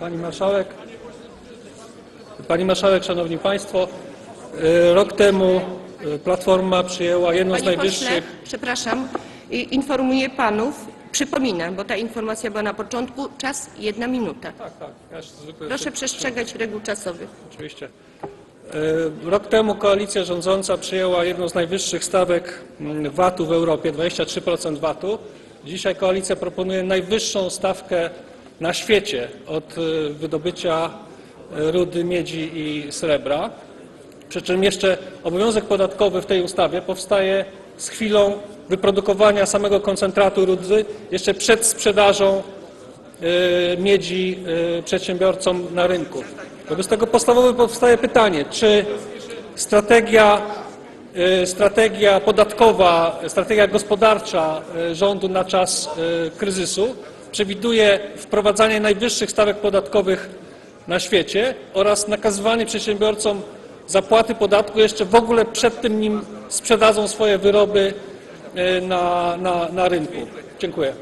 Pani Marszałek, Pani Marszałek, Szanowni Państwo, e, rok temu e, Platforma przyjęła jedno z Panie pośle, najwyższych... przepraszam, i- informuję panów, przypominam, bo ta informacja była na początku, czas jedna minuta. Tak, tak, ja Proszę przestrzegać reguł czasowych. Oczywiście. E, Rok temu koalicja rządząca przyjęła jedną z najwyższych stawek mm, VAT-u w Europie, 23% VAT-u. Dzisiaj koalicja proponuje najwyższą stawkę na świecie od e, wydobycia e, rudy miedzi i srebra. Przy czym jeszcze obowiązek podatkowy w tej ustawie powstaje z chwilą wyprodukowania samego koncentratu rudy, jeszcze przed sprzedażą e, miedzi przedsiębiorcom na rynku. Wobec tego podstawowe powstaje pytanie, czy strategia, strategia podatkowa, strategia gospodarcza rządu na czas kryzysu przewiduje wprowadzanie najwyższych stawek podatkowych na świecie oraz nakazywanie przedsiębiorcom zapłaty podatku jeszcze w ogóle przed tym, nim sprzedadzą swoje wyroby e, na, na, na rynku. Dziękuję.